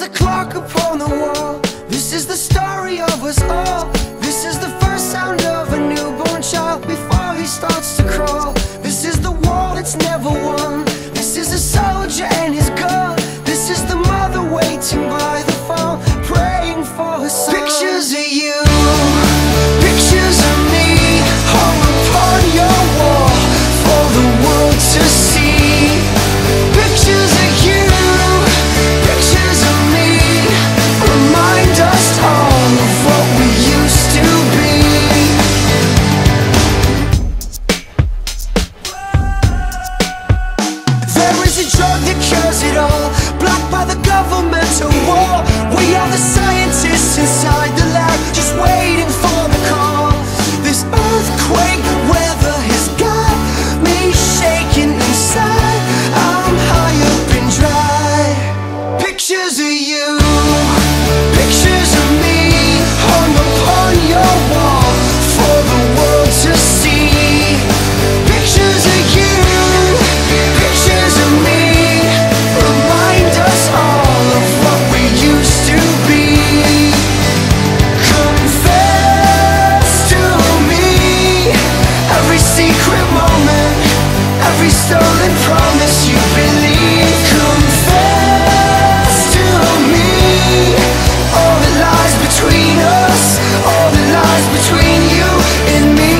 the clock upon the wall. This is the story of us all. This is the first sound of a newborn child before he starts to crawl. By the governmental wall. We secret moment, every stolen promise you believe. Confess to me all that lies between us, all that lies between you and me.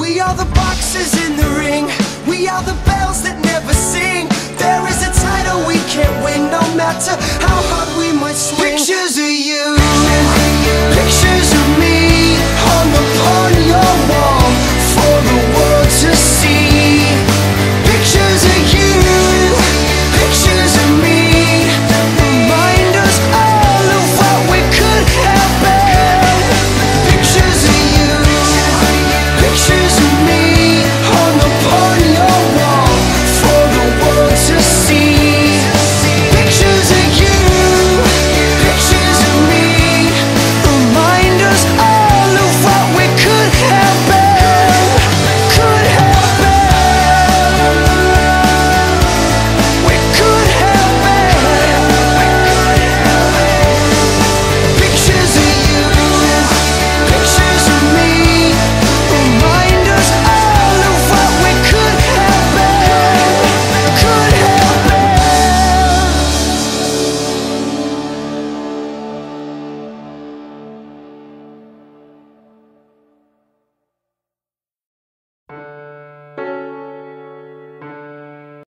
We are the boxes in the ring. We are the bells that never sing. There is a title we can't win, no matter how hard we might swing. Pictures